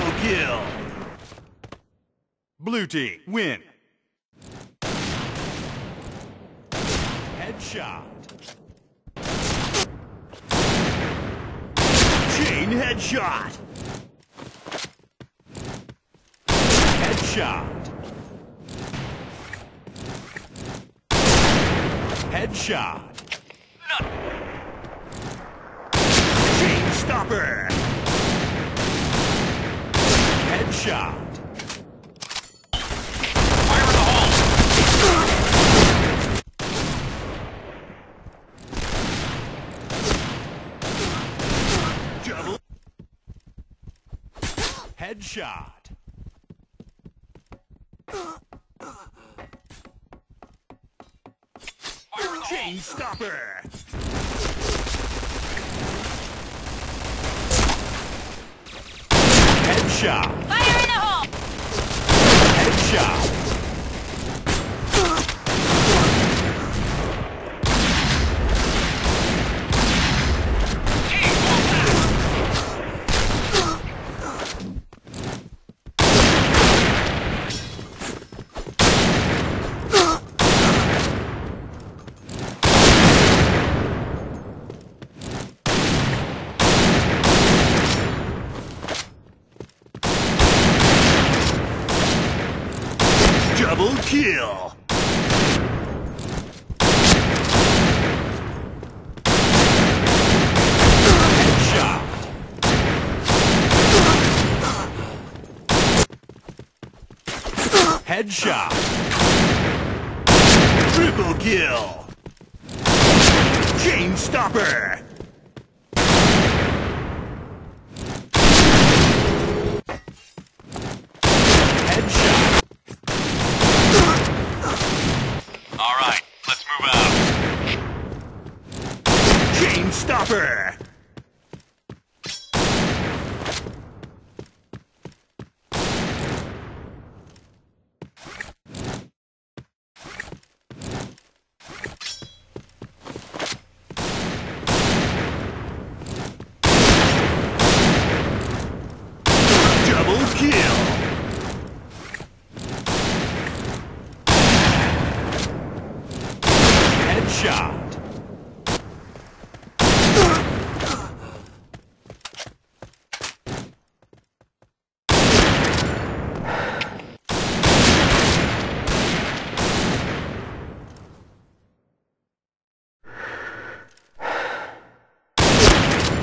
Triple kill. Blue team win. Headshot. Chain headshot. Headshot. Headshot. Chain stopper. Double. Headshot. Chain stopper. Headshot. Headshot. Double kill. Headshot. Triple kill. Chain stopper. Headshot. All right, let's move out. Chain stopper. Double kill. Headshot.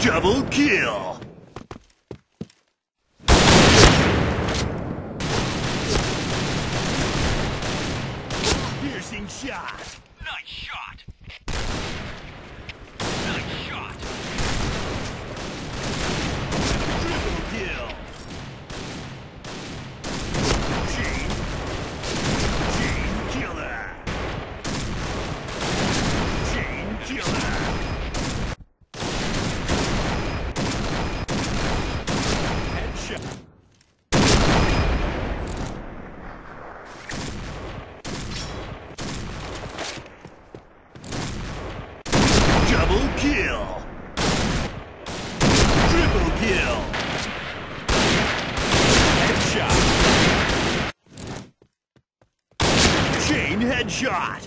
Double kill. Piercing shot. Nice shot. Nice shot. Triple kill. Chain. Chain killer. Chain killer. Headshot. Double kill. Triple kill. Headshot. Chain headshot.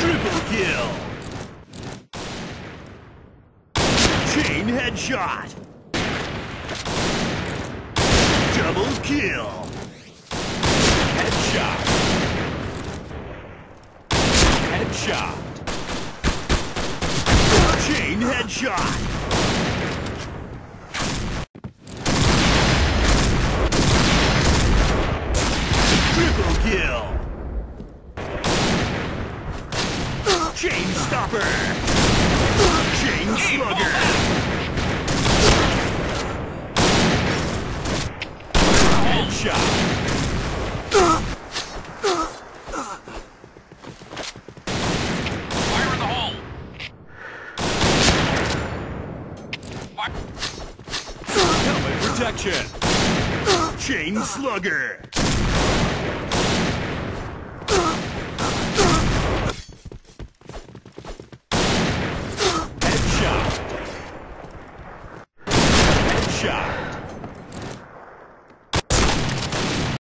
Triple kill. Chain headshot. Double kill. Headshot. Headshot. Headshot. Triple kill. Chain stopper. Chain slugger. Headshot. Fire in the hole! Fire. Helmet protection. Chain slugger. Headshot. Headshot.